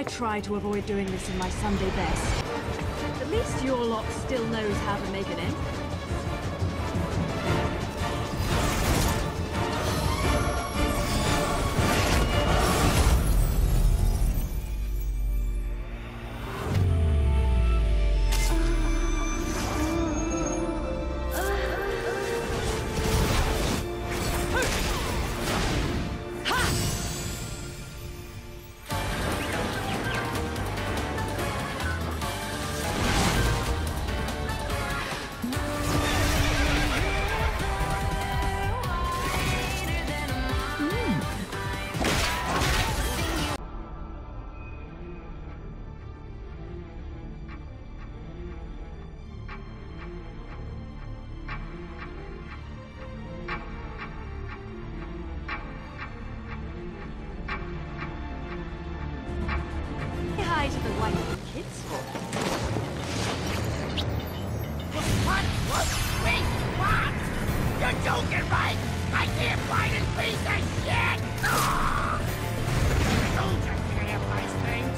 I try to avoid doing this in my Sunday best. At least your lot still knows how to make an end. I can't! Ah! Soldiers can't find things.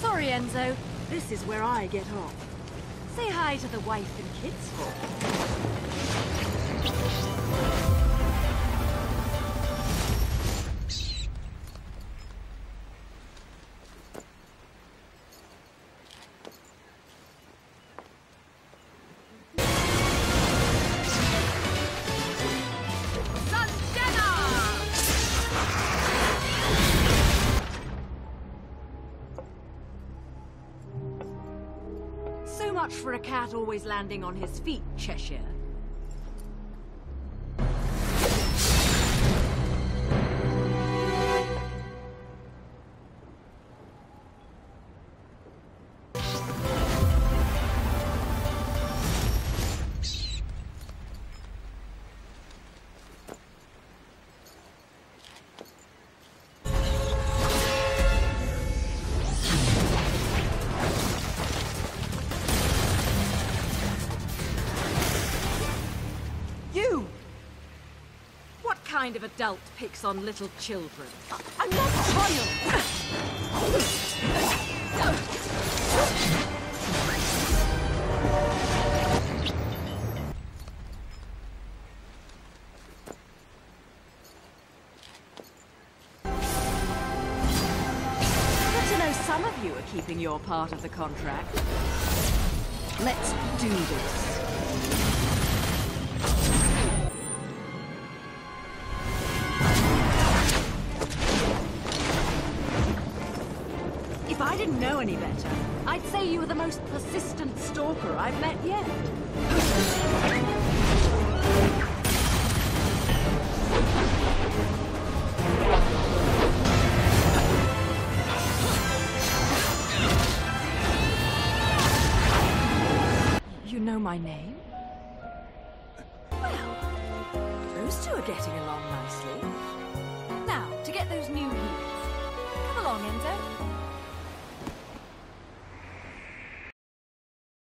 Sorry, Enzo. This is where I get off. Say hi to the wife and kids for me. Much for a cat always landing on his feet, Cheshire. Kind of adult picks on little children? I'm not a child! Good to know some of you are keeping your part of the contract. Let's do this. If I didn't know any better, I'd say you were the most persistent stalker I've met yet. You know my name? Well, those two are getting along nicely. Now, to get those new heels. Come along, Enzo.